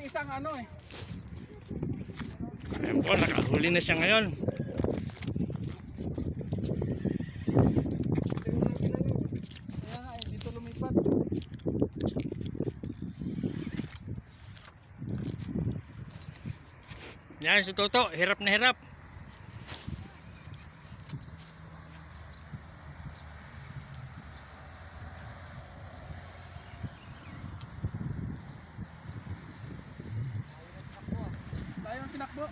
yung isang ano eh. Ayan po, nakahuli na siya ngayon. Eh. Yan si Toto, hirap na hirap. Tinakbo.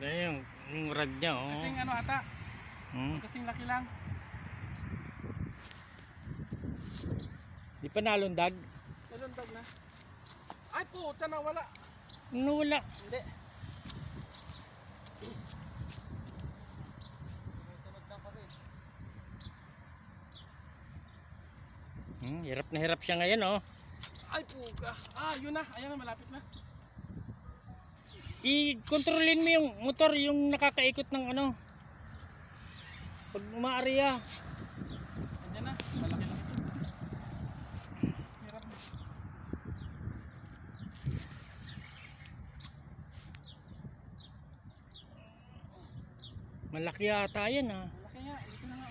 Ayan yung, yung rad niya, oh. Kasing ano ata, Hmm. kasing laki lang. Di pa nalundag. Nalundag na. Ay putya na wala. Ano wala? Hindi. Hmm, hirap na hirap siya ngayon, oh. Ay puka. Ah, yun na. Ayan na, malapit na. I-kontrolin mo yung motor, yung nakakaikot ng ano. Pag umaarya. Andiyan na. Malaki na. Malaki yata yan, ah. Malaki nga. Dito na nga.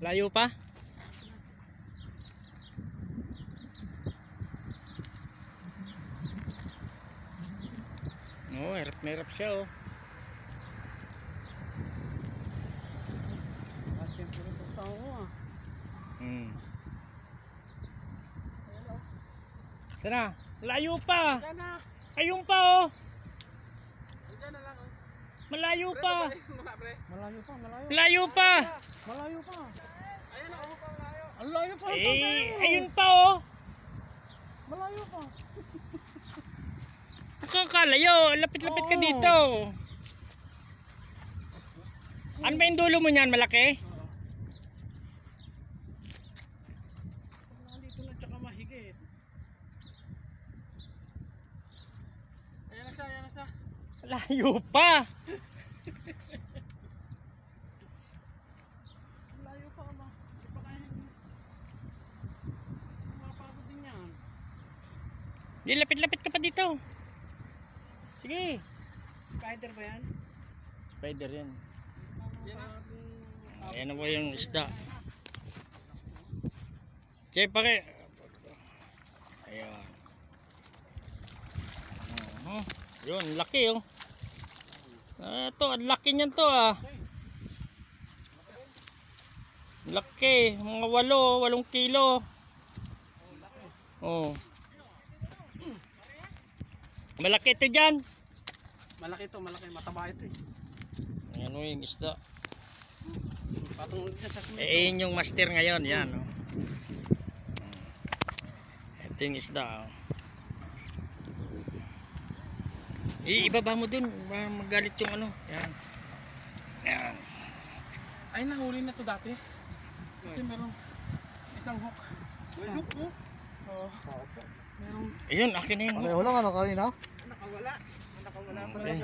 Layo pa? Oh, hirap na hirap siya, oh. Hmm. Sana, layo pa. Ayan na. Ayun pa, oh. Andiyan na lang oh. Malayo pa. Malayo pa, malayo. Layo pa. Malayo pa. Ayun na, oh, pa malayo. Ang layo pa. Eh, ayun pa, oh. Malayo pa. Nakakalayo. Lapit-lapit ka dito. Ano ba yung dulo mo niyan? Malaki? Nandito na tsaka mahigit. Ayan na siya, ayan na siya. Layo pa. Ang layo pa ama. Hindi pa kaya Mapagod din yan. Di, lapit-lapit ka pa dito. Sige. Spider ba yan? Spider yan. Ayan na po yung isda. Che, pake. Ayan. Uh Yun, laki oh. Ah, to, laki niyan to ah. Laki, mga walo, walong kilo. Oh. Malaki to dyan. Malaki to, malaki. Mataba ito eh. Ayan o yung isda. Patungod niya sa simento. Eh, yun yung master ngayon, yan. Oh. Ito yung isda. Oh. I ibaba mo dun, magalit yung ano. Yan. Yan. Ay, nahuli na to dati. Kasi meron isang hook. May hook mo? Oo. Merong Ayun, akin na yung Pareho lang ano kanina? nakawala. Nakawala Okay.